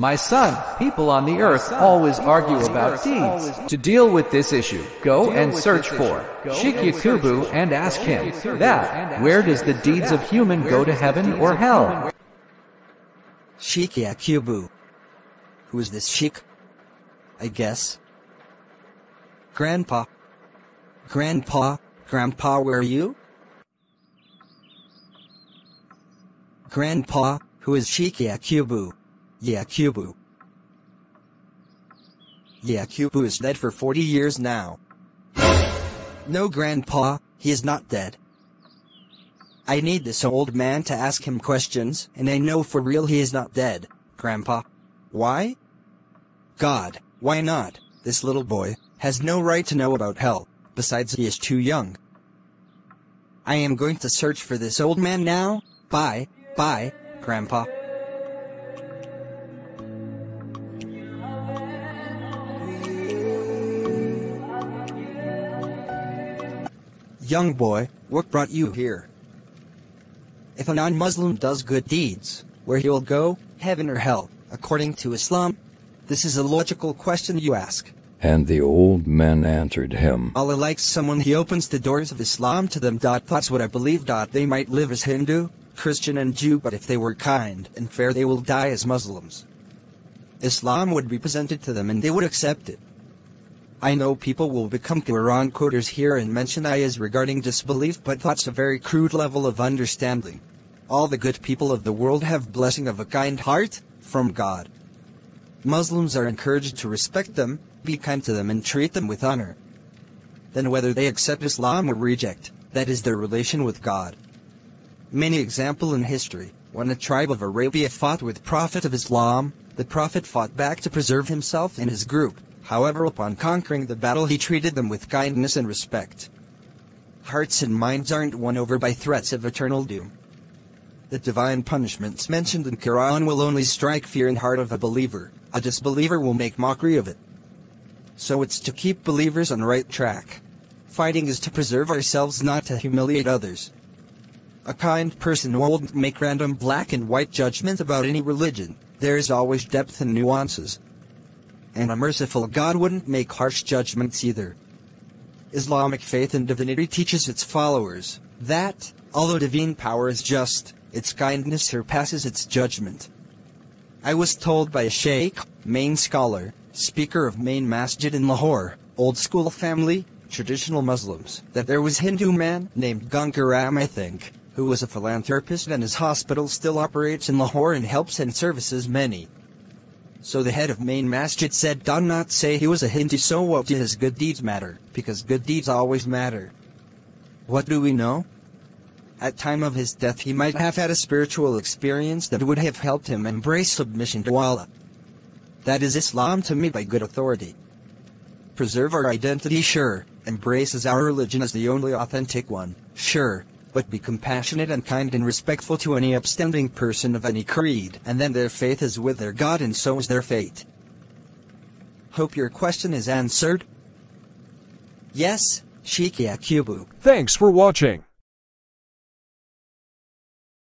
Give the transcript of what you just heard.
My son, people on the earth always argue about deeds. To deal with this issue, go and search for Sheikh Yakubu and ask him that, where does the deeds of human go to heaven or hell? Sheikh Yakubu. Who is this Shik? I guess. Grandpa. Grandpa, Grandpa, where are you? Grandpa, who is Sheikh Yakubu? Yakubu. Is dead for 40 years now. No, Grandpa, he is not dead. I need this old man to ask him questions, and I know for real he is not dead, Grandpa. Why? God, why not? This little boy has no right to know about hell, besides he is too young. I am going to search for this old man now. Bye, bye, Grandpa. Young boy, what brought you oh. here? If a non-Muslim does good deeds, where he'll go, heaven or hell, according to Islam? This is a logical question you ask. And the old man answered him, Allah likes someone he opens the doors of Islam to them. That's what I believe. They might live as Hindu, Christian and Jew but if they were kind and fair they will die as Muslims. Islam would be presented to them and they would accept it. I know people will become Quran quoters here and mention ayahs regarding disbelief but that's a very crude level of understanding. All the good people of the world have blessing of a kind heart, from God. Muslims are encouraged to respect them, be kind to them and treat them with honor. Then whether they accept Islam or reject, that is their relation with God. Many example in history, when a tribe of Arabia fought with Prophet of Islam, the Prophet fought back to preserve himself and his group. However upon conquering the battle he treated them with kindness and respect. Hearts and minds aren't won over by threats of eternal doom. The divine punishments mentioned in Quran will only strike fear in heart of a believer, a disbeliever will make mockery of it. So it's to keep believers on the right track. Fighting is to preserve ourselves not to humiliate others. A kind person won't make random black and white judgment about any religion, there is always depth and nuances and a merciful God wouldn't make harsh judgments either. Islamic faith and divinity teaches its followers that, although divine power is just, its kindness surpasses its judgment. I was told by a sheikh, main scholar, speaker of main masjid in Lahore, old school family, traditional Muslims, that there was Hindu man named Gangaram I think, who was a philanthropist and his hospital still operates in Lahore and helps and services many. So the head of main masjid said do not say he was a Hindu so what did his good deeds matter, because good deeds always matter. What do we know? At time of his death he might have had a spiritual experience that would have helped him embrace submission to Allah. That is Islam to me by good authority. Preserve our identity sure, embrace as our religion as the only authentic one, sure, but be compassionate and kind and respectful to any upstanding person of any creed, and then their faith is with their God and so is their fate. Hope your question is answered? Yes, Sheikh Yakubu. Thanks for watching.